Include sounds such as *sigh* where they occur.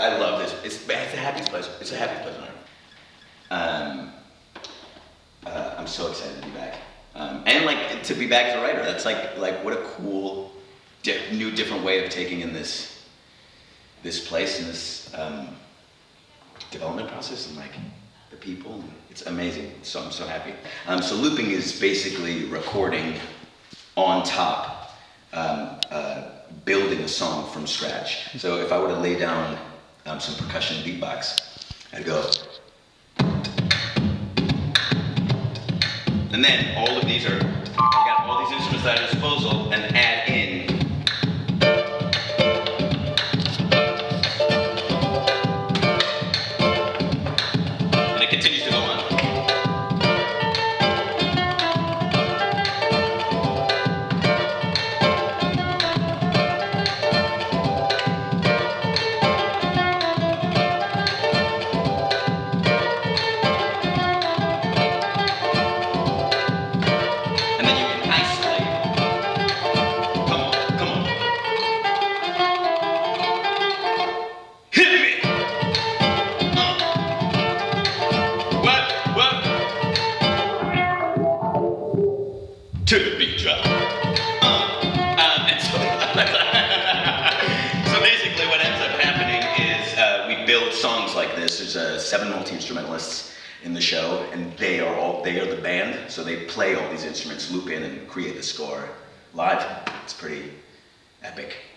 I love this. It's, it's the happiest place. It's a happy place. Um, uh, I'm so excited to be back. Um, and like to be back as a writer. That's like like what a cool, di- new, different way of taking in this this place and this um, development process and like the people. It's amazing. So I'm so happy. Um, so looping is basically recording on top, um, uh, building a song from scratch. So if I were to lay down um, some percussion beatbox, I'd go. And then all of these are, I got all these instruments at our disposal and add To the. Uh. Um, and so, *laughs* so basically what ends up happening is uh, we build songs like this. There's uh, seven multi-instrumentalists in the show, and they are all they are the band, so they play all these instruments, loop in, and create the score live. It's pretty epic.